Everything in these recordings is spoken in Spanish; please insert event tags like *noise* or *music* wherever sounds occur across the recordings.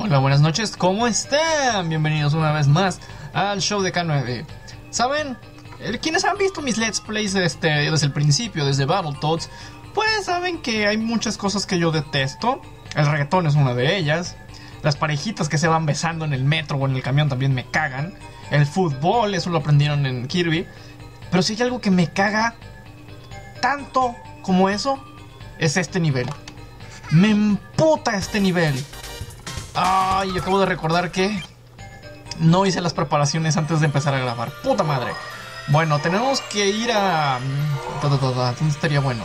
Hola, buenas noches, ¿cómo están? Bienvenidos una vez más al show de K9. ¿Saben? Quienes han visto mis Let's Plays este, desde el principio, desde Battletoads, pues saben que hay muchas cosas que yo detesto. El reggaetón es una de ellas. Las parejitas que se van besando en el metro o en el camión también me cagan. El fútbol, eso lo aprendieron en Kirby. Pero si hay algo que me caga tanto como eso, es este nivel. Me emputa este nivel. Ay, acabo de recordar que no hice las preparaciones antes de empezar a grabar. Puta madre. Bueno, tenemos que ir a... ta, ¿Dónde estaría bueno?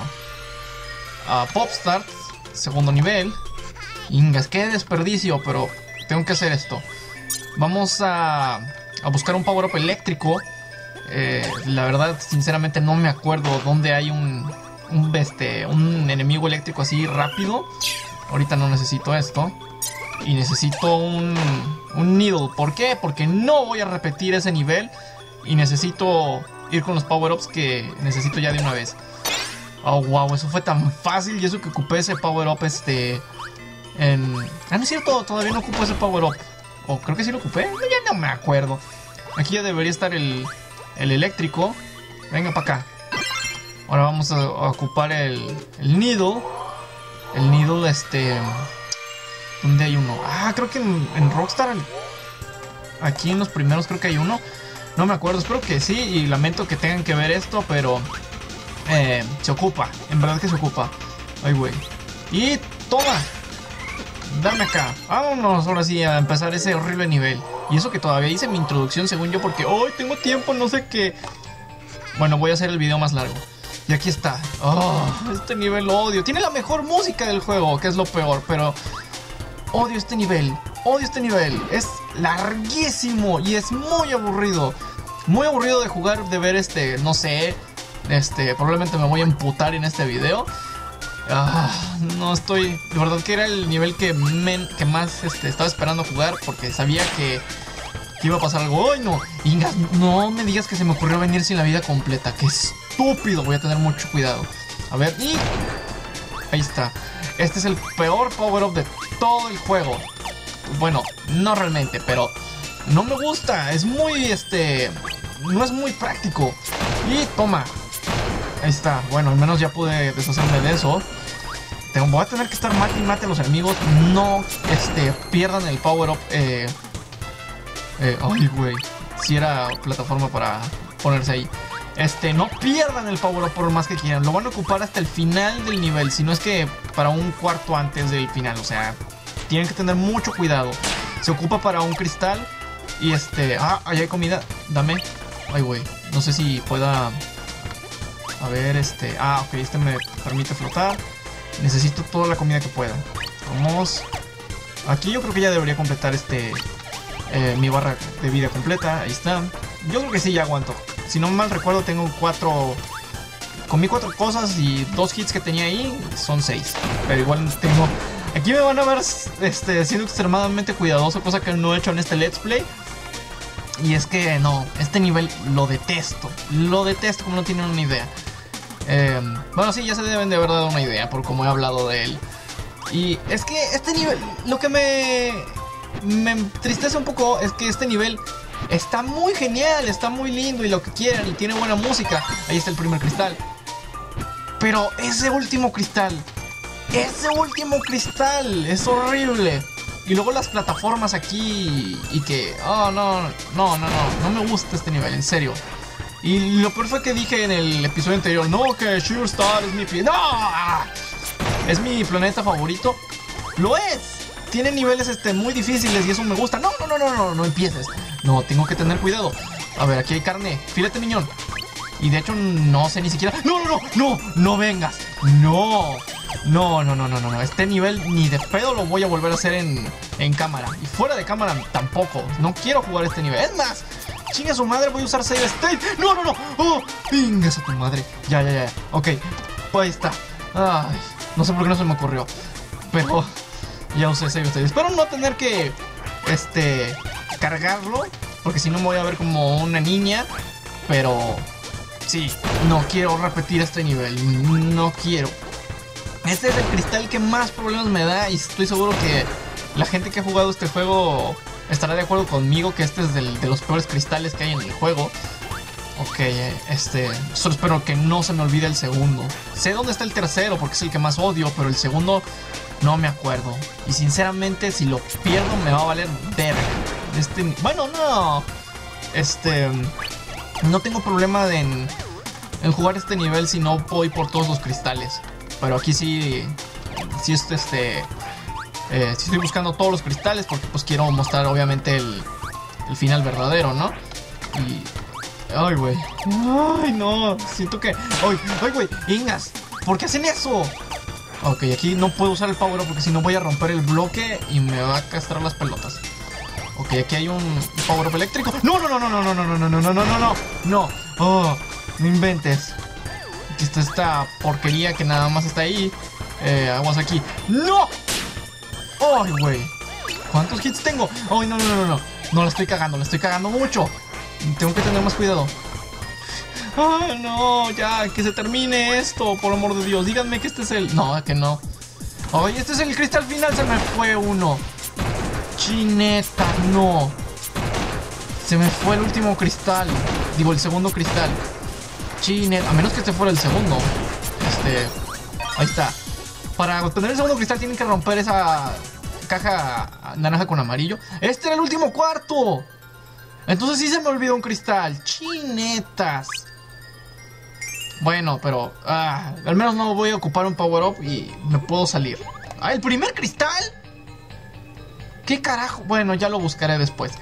A Popstart, segundo nivel. Ingas, qué desperdicio, pero tengo que hacer esto. Vamos a, a buscar un power-up eléctrico. Eh, la verdad, sinceramente, no me acuerdo dónde hay un, un, este, un enemigo eléctrico así rápido. Ahorita no necesito esto. Y necesito un, un needle. ¿Por qué? Porque no voy a repetir ese nivel. Y necesito ir con los power-ups que necesito ya de una vez. Oh, wow, eso fue tan fácil. Y eso que ocupé ese power-up este... En... Ah, no es cierto, todavía no ocupo ese power-up. O creo que sí lo ocupé. No, ya no me acuerdo. Aquí ya debería estar el, el eléctrico. Venga para acá. Ahora vamos a, a ocupar el, el needle. El needle, este... ¿Dónde hay uno? Ah, creo que en, Rockstar. Aquí en los primeros creo que hay uno. No me acuerdo, espero que sí. Y lamento que tengan que ver esto, pero... eh, se ocupa. En verdad que se ocupa. Ay, güey. Y toma. Dame acá. Vámonos ahora sí a empezar ese horrible nivel. Y eso que todavía hice mi introducción según yo porque hoy tengo tiempo, no sé qué. Bueno, voy a hacer el video más largo. Y aquí está. Oh, este nivel lo odio. Tiene la mejor música del juego, que es lo peor, pero odio este nivel. Odio este nivel. Es larguísimo y es muy aburrido. Muy aburrido de jugar, de ver este, no sé. Este, probablemente me voy a emputar en este video. Ah, no estoy. De verdad que era el nivel que, men- que más este, estaba esperando jugar porque sabía que, que iba a pasar algo. ¡Ay, no! Ingas, no me digas que se me ocurrió venir sin la vida completa. ¡Qué estúpido! Voy a tener mucho cuidado. A ver, y. Ahí está. Este es el peor power-up de todo el juego. Bueno, no realmente, pero no me gusta. Es muy, este. No es muy práctico. Y toma. Ahí está. Bueno, al menos ya pude deshacerme de eso. Tengo, voy a tener que estar mate y mate a los enemigos. No este, pierdan el power up. Eh, eh, ay, güey. Si era plataforma para ponerse ahí. Este, no pierdan el power up por más que quieran. Lo van a ocupar hasta el final del nivel. Si no es que para un cuarto antes del final. O sea, tienen que tener mucho cuidado. Se ocupa para un cristal. Y este. Ah, ahí hay comida. Dame. Ay, güey. No sé si pueda. A ver, este. Ah, ok, este me permite flotar. Necesito toda la comida que pueda. Vamos. Aquí yo creo que ya debería completar este. eh, mi barra de vida completa. Ahí está. Yo creo que sí, ya aguanto. Si no mal recuerdo, tengo cuatro. Comí cuatro cosas y dos hits que tenía ahí son seis. Pero igual tengo. Aquí me van a ver este, siendo extremadamente cuidadoso, cosa que no he hecho en este Let's Play. Y es que no, este nivel lo detesto. Lo detesto como no tienen una idea. Eh, bueno, sí, ya se deben de haber dado una idea por cómo he hablado de él. Y es que este nivel, lo que me, me entristece un poco es que este nivel está muy genial, está muy lindo y lo que quieran y tiene buena música. Ahí está el primer cristal. Pero ese último cristal, ese último cristal es horrible. Y luego las plataformas aquí y que, oh no, no, no, no, no me gusta este nivel, en serio. Y lo peor fue que dije en el episodio anterior, no, que Sure Star es mi ¡No! Es mi planeta favorito. Lo es. Tiene niveles este, muy difíciles y eso me gusta. No, no, no, no, no, no empieces. No, tengo que tener cuidado. A ver, aquí hay carne. Filete miñón. Y de hecho no sé ni siquiera. No, no, no, no, no vengas. No. No, no, no, no, no. Este nivel ni de pedo lo voy a volver a hacer en, en cámara. Y fuera de cámara tampoco. No quiero jugar este nivel. Es más, chinga su madre, voy a usar save state. No, no, no. Oh, pingas a tu madre. Ya, ya, ya. Ok. Ahí está. Ay, no sé por qué no se me ocurrió. Pero ya usé save state. Espero no tener que, este, cargarlo. Porque si no me voy a ver como una niña. Pero sí, no quiero repetir este nivel. No quiero. Este es el cristal que más problemas me da y estoy seguro que la gente que ha jugado este juego estará de acuerdo conmigo que este es de los peores cristales que hay en el juego. Ok, este, solo espero que no se me olvide el segundo. Sé dónde está el tercero porque es el que más odio, pero el segundo no me acuerdo. Y sinceramente, si lo pierdo me va a valer verga. Este, bueno, no. Este, no tengo problema en, en jugar este nivel si no voy por todos los cristales. Pero aquí sí, sí este, este, eh, sí estoy buscando todos los cristales porque pues quiero mostrar obviamente el, el final verdadero, ¿no? Y... Ay, güey. Ay, no. Siento que... Ay, ay, güey. Ingas. ¿Por qué hacen eso? Ok, aquí no puedo usar el power up porque si no voy a romper el bloque y me va a castrar las pelotas. Ok, aquí hay un power up eléctrico. No, no, no, no, no, no, no, no, no, no, no, no, no. No. Oh, no inventes. Aquí está esta porquería que nada más está ahí. Eh, aguas aquí. ¡No! ¡Ay, güey! ¿Cuántos hits tengo? ¡Ay, no, no, no, no, no! La estoy cagando, la estoy cagando mucho. Tengo que tener más cuidado. ¡Ah, no! Ya, que se termine esto, por amor de Dios. Díganme que este es el... No, que no. ¡Ay, este es el cristal final! Se me fue uno. Chineta, no. Se me fue el último cristal. Digo, el segundo cristal. Chineta, a menos que este fuera el segundo. Este... Ahí está. Para obtener el segundo cristal tienen que romper esa caja naranja con amarillo. Este era el último cuarto. Entonces sí se me olvidó un cristal. Chinetas. Bueno, pero ah, al menos no voy a ocupar un power up y me puedo salir. Ah, el primer cristal. ¿Qué carajo? Bueno, ya lo buscaré después.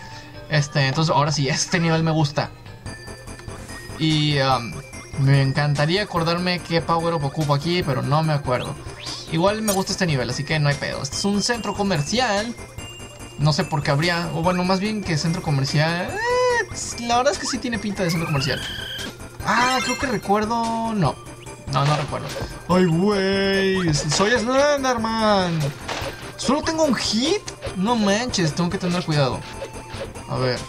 Este, entonces ahora sí, *laughs* este nivel me gusta. Y um, me encantaría acordarme qué power up ocupo aquí, pero no me acuerdo. Igual me gusta este nivel, así que no hay pedo. Este es un centro comercial. No sé por qué habría, o bueno, más bien que centro comercial. eh, la verdad es que sí tiene pinta de centro comercial. Ah, creo que recuerdo. No, no, no recuerdo. Ay, güey, soy Slenderman. Solo tengo un hit. No manches, tengo que tener cuidado. A ver.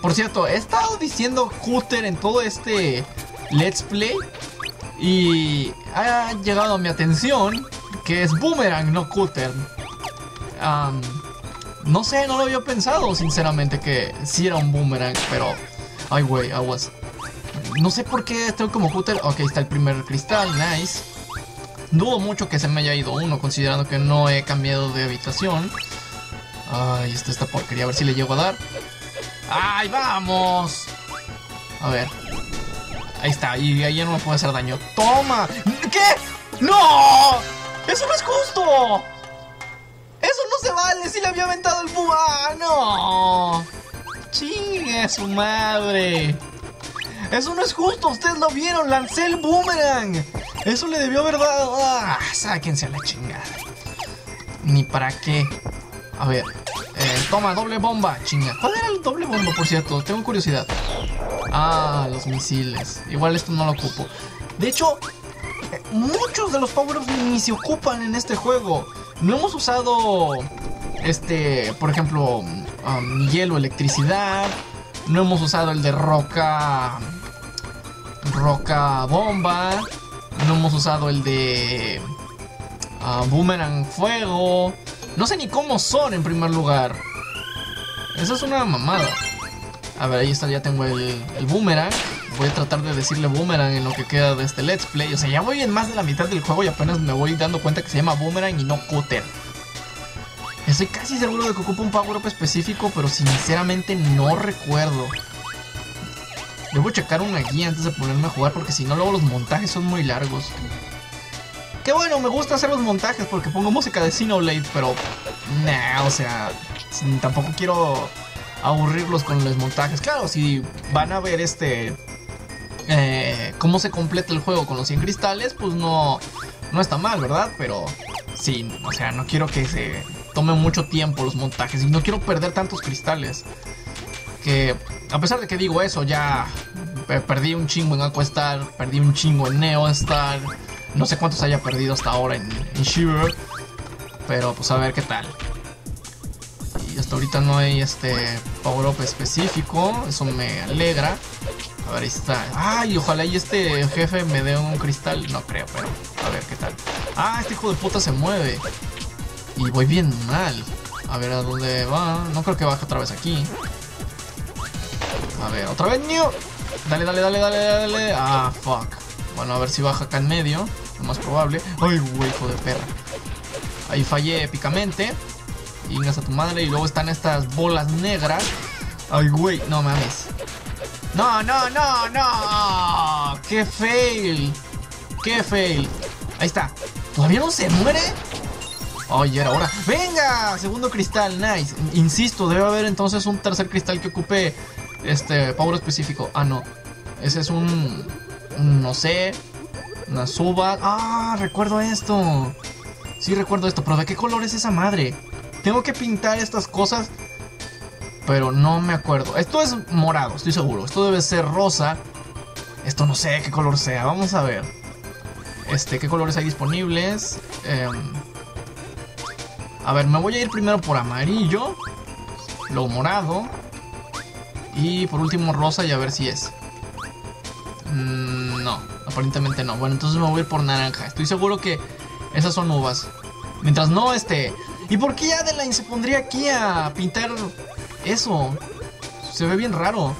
Por cierto, he estado diciendo Hooter en todo este Let's Play. Y ha llegado a mi atención que es Boomerang, no Cooter. Am, no sé, no lo había pensado, sinceramente, que sí era un Boomerang, pero. Ay, güey, aguas. No sé por qué estoy como Cooter. Ok, está el primer cristal, nice. Dudo mucho que se me haya ido uno, considerando que no he cambiado de habitación. Ay, está esta porquería, a ver si le llego a dar. ¡Ay, vamos! A ver. Ahí está, y ahí ya no me puede hacer daño. ¡Toma! ¿Qué? ¡No! ¡Eso no es justo! ¡Si le había aventado el bubá! ¡No! ¡Chingue su madre! ¡Eso no es justo! ¡Ustedes lo vieron! ¡Lancé el boomerang! ¡Eso le debió haber dado! ¡Ah! ¡Sáquense a la chingada! Ni para qué. A ver. Eh, toma, doble bomba, chinga. ¿Cuál era el doble bomba, por cierto? Tengo curiosidad. Ah, los misiles. Igual esto no lo ocupo. De hecho, eh, muchos de los power-ups ni se ocupan en este juego. No hemos usado, este, por ejemplo, um, hielo, electricidad. No hemos usado el de roca, roca bomba. No hemos usado el de ah, boomerang fuego. No sé ni cómo son en primer lugar. Eso es una mamada. A ver, ahí está, ya tengo el, el boomerang. Voy a tratar de decirle boomerang en lo que queda de este let's play. O sea, ya voy en más de la mitad del juego y apenas me voy dando cuenta que se llama boomerang y no cutter. Estoy casi seguro de que ocupa un power up específico, pero sinceramente no recuerdo. Debo checar una guía antes de ponerme a jugar porque si no luego los montajes son muy largos. Que bueno, me gusta hacer los montajes porque pongo música de Xenoblade, pero... Nah, o sea, tampoco quiero aburrirlos con los montajes. Claro, si van a ver este... eh, cómo se completa el juego con los 100 cristales, pues no, no está mal, ¿verdad? Pero sí, o sea, no quiero que se tome mucho tiempo los montajes y no quiero perder tantos cristales. Que a pesar de que digo eso, ya pe- perdí un chingo en Aquastar, perdí un chingo en Neostar, no sé cuántos haya perdido hasta ahora en, en Shiver, pero pues a ver qué tal. Y hasta ahorita no hay este power up específico, eso me alegra. A ver, ahí está. Ay, ojalá y este jefe me dé un cristal. No creo, pero a ver qué tal. Ah, este hijo de puta se mueve. Y voy bien mal. A ver a dónde va. No creo que baje otra vez aquí. A ver, otra vez, New. Dale, dale, dale, dale, dale. Ah, fuck. Bueno, a ver si baja acá en medio. Lo más probable. Ay, güey, hijo de perra. Ahí fallé épicamente. Ingas a tu madre. Y luego están estas bolas negras. Ay, güey, no mames. No, no, no, no. ¡Qué fail! ¡Qué fail! Ahí está. ¿Todavía no se muere? Ay, era hora. ¡Venga! Segundo cristal, nice. Insisto, debe haber entonces un tercer cristal que ocupe este power específico. Ah, no. Ese es un. no sé. Una suba. Ah, recuerdo esto. Sí, recuerdo esto. Pero ¿de qué color es esa madre? Tengo que pintar estas cosas. Pero no me acuerdo. Esto es morado, estoy seguro. Esto debe ser rosa. Esto no sé qué color sea. Vamos a ver. Este, ¿qué colores hay disponibles? Em, a ver, me voy a ir primero por amarillo. Luego morado. Y por último rosa y a ver si es. Mm, no, aparentemente no. Bueno, entonces me voy a ir por naranja. Estoy seguro que esas son uvas. Mientras no, este... ¿Y por qué Adeline se pondría aquí a pintar eso? Se ve bien raro.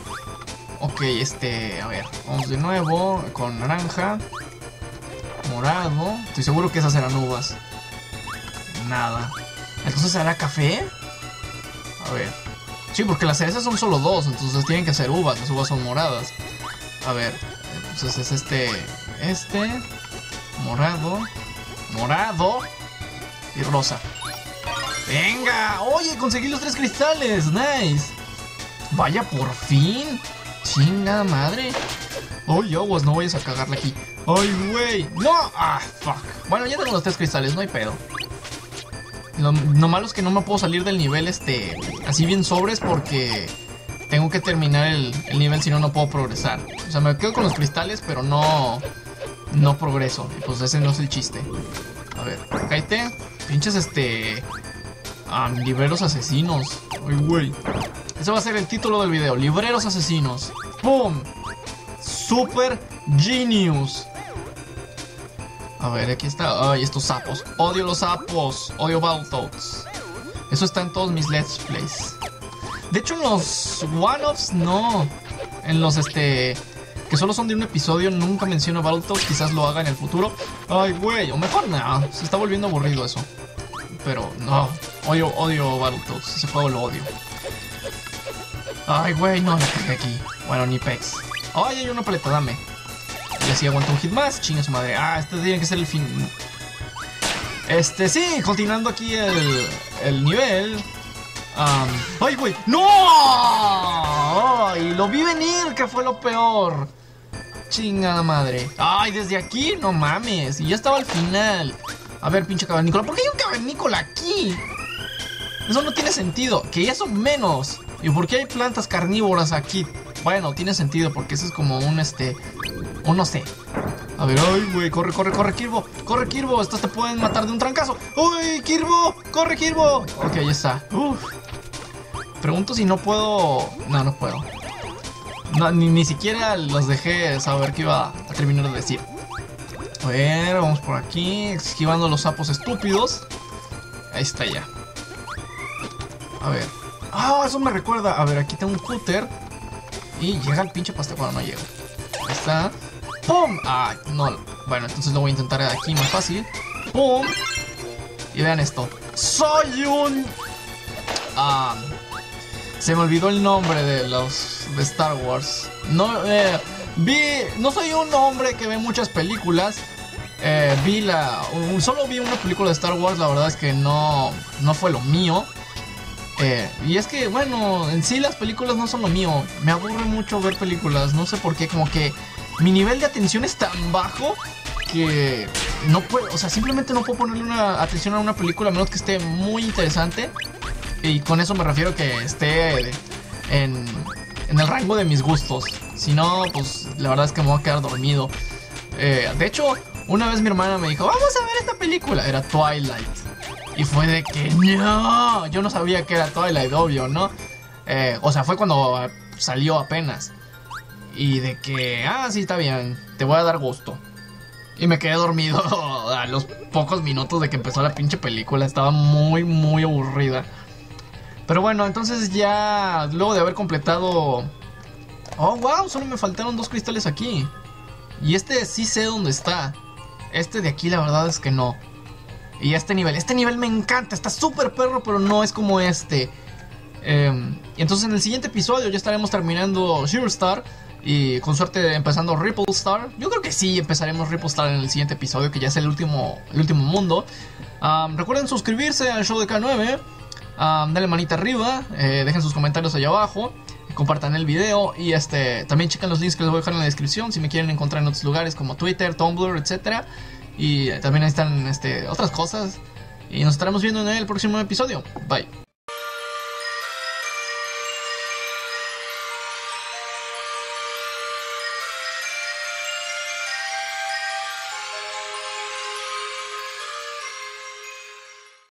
Ok, este... A ver, vamos de nuevo con naranja. Morado. Estoy seguro que esas eran uvas. Nada. Entonces será café. A ver. Sí, porque las cerezas son solo dos, entonces tienen que ser uvas. Las uvas son moradas. A ver. Entonces es este. Este. Morado. Morado. Y rosa. ¡Venga! ¡Oye! Conseguí los tres cristales. Nice. Vaya, por fin. Chinga madre. Oye, aguas, no vayas a cagarle aquí. ¡Ay, güey! ¡No! ¡Ah, fuck! Bueno, ya tengo los tres cristales, no hay pedo. Lo, malo es que no me puedo salir del nivel este así bien sobres porque tengo que terminar el, nivel, si no, no puedo progresar. O sea, me quedo con los cristales, pero no, no progreso. Y pues ese no es el chiste. A ver, cállate. Pinches este... Ah, libreros asesinos. Ay, güey. Ese va a ser el título del video. Libreros asesinos. ¡Pum! Super Genius. A ver, aquí está. Ay, estos sapos. Odio los sapos. Odio Battletoads. Eso está en todos mis Let's Plays. De hecho, en los one-offs no. En los este. Que solo son de un episodio, nunca menciono Battletoads. Quizás lo haga en el futuro. Ay, güey. O mejor nada. Se está volviendo aburrido eso. Pero no. Odio, odio Battletoads. Ese juego lo odio. Ay, güey, no, le aquí. Bueno, ni pex. Ay, hay una paleta, dame. Y así aguanta un hit más. Chinga su madre. Ah, este tiene que ser el fin. Este, sí, continuando aquí el, el nivel. ¡Ay, güey! ¡No! ¡Ay! Lo vi venir, que fue lo peor. Chingada madre. ¡Ay, desde aquí! No mames. Y ya estaba al final. A ver, pinche cavernícola. ¿Por qué hay un cavernícola aquí? Eso no tiene sentido. Que eso menos. ¿Y por qué hay plantas carnívoras aquí? Bueno, tiene sentido porque eso es como un este. Un no sé. A ver, ay, güey, corre, corre, corre, Kirbo. Corre, Kirbo. Estos te pueden matar de un trancazo. ¡Uy, Kirbo! ¡Corre, Kirbo! Ok, ya está. Uf. Pregunto si no puedo. No, no puedo. ni, ni siquiera los dejé saber que iba a terminar de decir. A ver, vamos por aquí. Esquivando los sapos estúpidos. Ahí está ya. A ver. Ah, eso me recuerda. A ver, aquí tengo un cúter. Y llega el pinche pastel cuando no llego. Ahí está. ¡Pum! Ah, no. Bueno, entonces lo voy a intentar aquí más fácil. ¡Pum! Y vean esto. Soy un... Ah... Se me olvidó el nombre de los de Star Wars. No, eh, vi, no soy un hombre que ve muchas películas. Eh, vi la, solo vi una película de Star Wars. La verdad es que no, no fue lo mío. Eh, y es que, bueno, en sí las películas no son lo mío. Me aburre mucho ver películas. No sé por qué, como que mi nivel de atención es tan bajo que no puedo, o sea, simplemente no puedo ponerle una atención a una película a menos que esté muy interesante. Y con eso me refiero que esté en, en el rango de mis gustos. Si no, pues la verdad es que me voy a quedar dormido. Eh, de hecho, una vez mi hermana me dijo, vamos a ver esta película. Era Twilight. Y fue de que no, yo no sabía que era Twilight, obvio, ¿no? Eh, o sea, fue cuando salió apenas. Y de que, ah, sí, está bien, te voy a dar gusto. Y me quedé dormido *laughs* a los pocos minutos de que empezó la pinche película. Estaba muy, muy aburrida. Pero bueno, entonces ya luego de haber completado... Oh, wow, solo me faltaron dos cristales aquí. Y este sí sé dónde está. Este de aquí la verdad es que no. Y este nivel, este nivel me encanta, está súper perro, pero no es como este. Y entonces en el siguiente episodio ya estaremos terminando Zero Star y con suerte empezando Ripple Star. Yo creo que sí empezaremos Ripple Star en el siguiente episodio, que ya es el último, el último mundo. Recuerden suscribirse al show de K9. Um, dale manita arriba, eh, dejen sus comentarios allá abajo, compartan el video y este también chequen los links que les voy a dejar en la descripción si me quieren encontrar en otros lugares como Twitter, Tumblr, etc. Y también están este, otras cosas. Y nos estaremos viendo en el próximo episodio. Bye.